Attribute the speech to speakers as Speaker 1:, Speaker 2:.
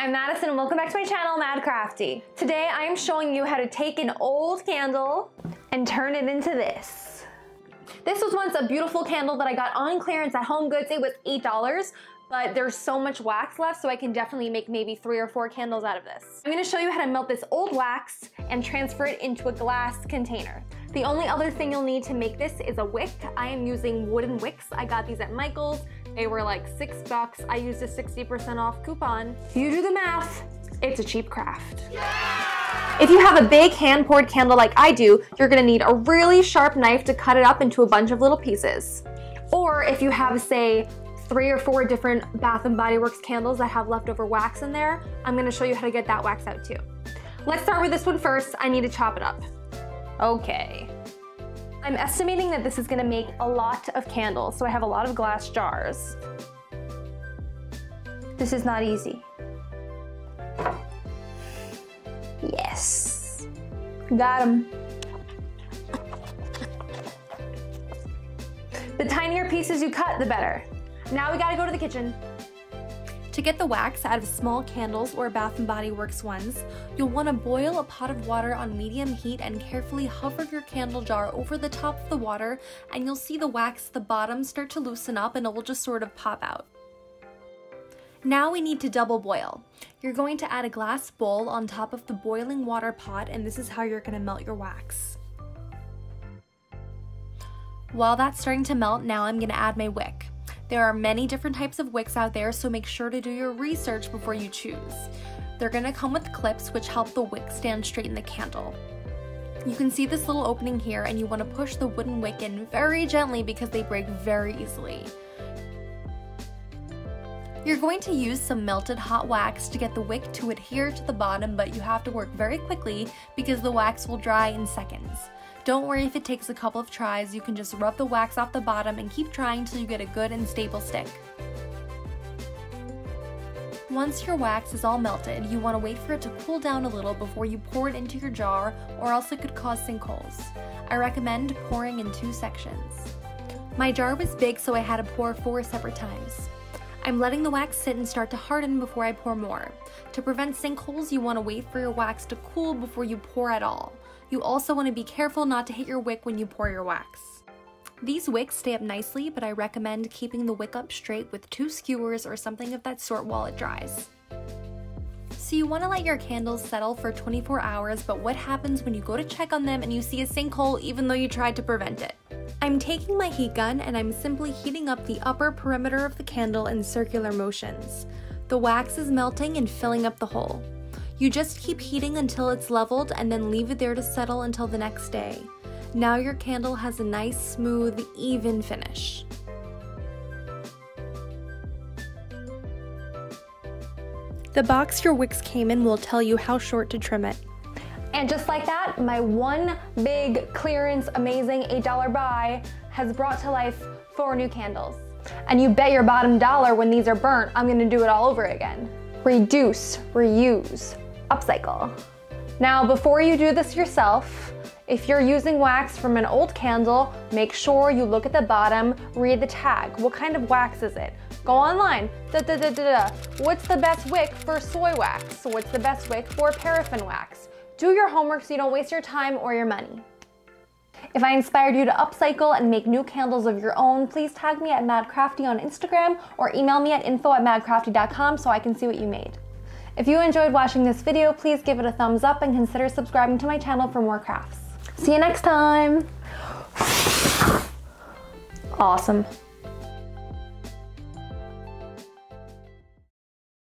Speaker 1: I'm Madison and welcome back to my channel, MaddCrafty. Today I am showing you how to take an old candle and turn it into this. This was once a beautiful candle that I got on clearance at HomeGoods. It was $8, but there's so much wax left so I can definitely make maybe three or four candles out of this. I'm gonna show you how to melt this old wax and transfer it into a glass container. The only other thing you'll need to make this is a wick. I am using wooden wicks. I got these at Michael's. They were like six bucks. I used a 60% off coupon. You do the math, it's a cheap craft. Yeah! If you have a big hand-poured candle like I do, you're gonna need a really sharp knife to cut it up into a bunch of little pieces. Or if you have, say, three or four different Bath & Body Works candles that have leftover wax in there, I'm gonna show you how to get that wax out too. Let's start with this one first. I need to chop it up. Okay. I'm estimating that this is gonna make a lot of candles, so I have a lot of glass jars. This is not easy. Yes. Got them. The tinier pieces you cut, the better. Now we gotta go to the kitchen. To get the wax out of small candles or Bath & Body Works ones, you'll want to boil a pot of water on medium heat and carefully hover your candle jar over the top of the water and you'll see the wax at the bottom start to loosen up and it will just sort of pop out. Now we need to double boil. You're going to add a glass bowl on top of the boiling water pot and this is how you're going to melt your wax. While that's starting to melt, now I'm going to add my wick. There are many different types of wicks out there, so make sure to do your research before you choose. They're gonna come with clips which help the wick stand straight in the candle. You can see this little opening here and you want to push the wooden wick in very gently because they break very easily. You're going to use some melted hot wax to get the wick to adhere to the bottom but you have to work very quickly because the wax will dry in seconds. Don't worry if it takes a couple of tries, you can just rub the wax off the bottom and keep trying until you get a good and stable stick. Once your wax is all melted, you want to wait for it to cool down a little before you pour it into your jar or else it could cause sinkholes. I recommend pouring in two sections. My jar was big so I had to pour four separate times. I'm letting the wax sit and start to harden before I pour more. To prevent sinkholes, you want to wait for your wax to cool before you pour at all. You also want to be careful not to hit your wick when you pour your wax. These wicks stay up nicely, but I recommend keeping the wick up straight with two skewers or something of that sort while it dries. So you want to let your candles settle for 24 hours, but what happens when you go to check on them and you see a sinkhole even though you tried to prevent it? I'm taking my heat gun and I'm simply heating up the upper perimeter of the candle in circular motions. The wax is melting and filling up the hole. You just keep heating until it's leveled and then leave it there to settle until the next day. Now your candle has a nice, smooth, even finish. The box your wicks came in will tell you how short to trim it. And just like that, my one big clearance amazing $8 buy has brought to life four new candles. And you bet your bottom dollar when these are burnt, I'm gonna do it all over again. Reduce, reuse, upcycle. Now, before you do this yourself, if you're using wax from an old candle, make sure you look at the bottom, read the tag. What kind of wax is it? Go online. Da, da, da, da, da. What's the best wick for soy wax? What's the best wick for paraffin wax? Do your homework so you don't waste your time or your money. If I inspired you to upcycle and make new candles of your own, please tag me at maddcrafty on Instagram or email me at info at maddcrafty.com so I can see what you made. If you enjoyed watching this video, please give it a thumbs up and consider subscribing to my channel for more crafts. See you next time. Awesome.